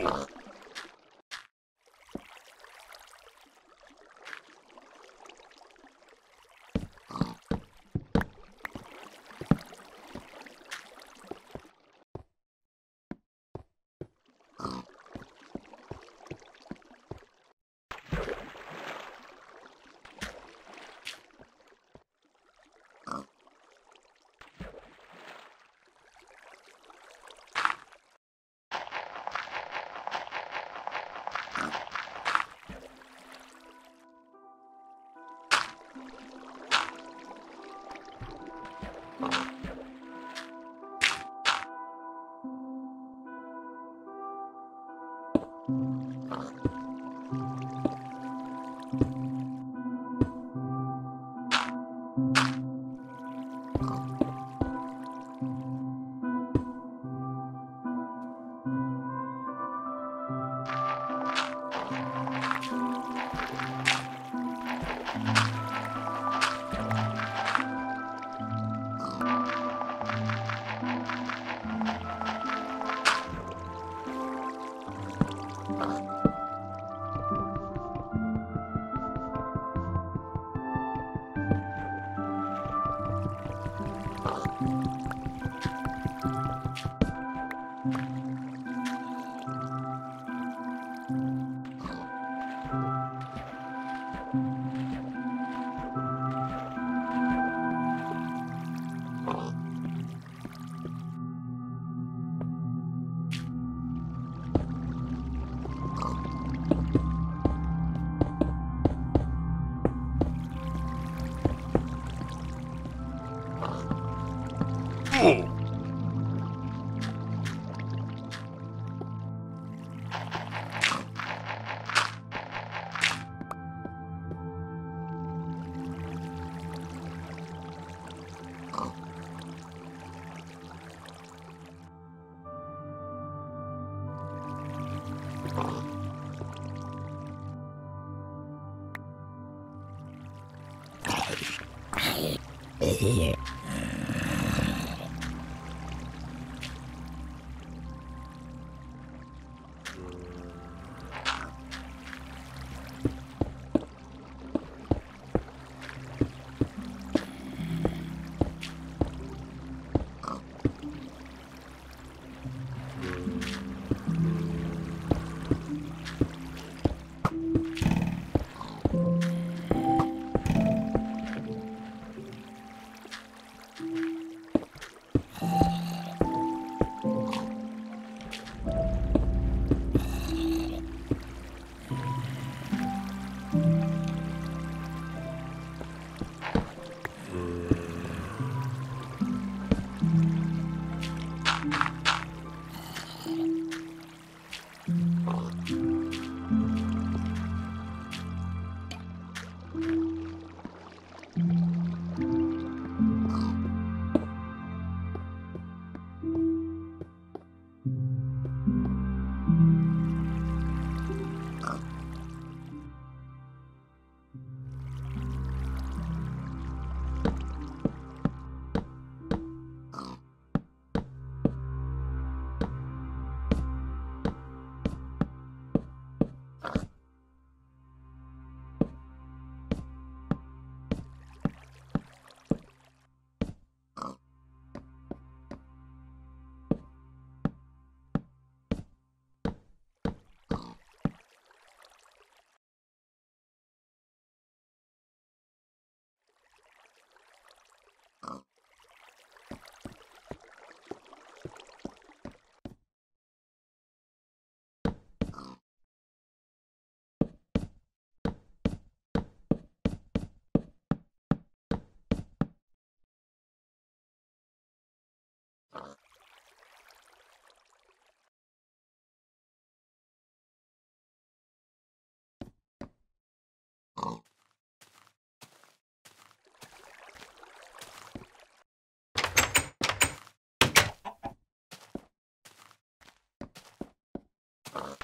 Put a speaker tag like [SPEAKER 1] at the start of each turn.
[SPEAKER 1] Boom! 耶耶耶 you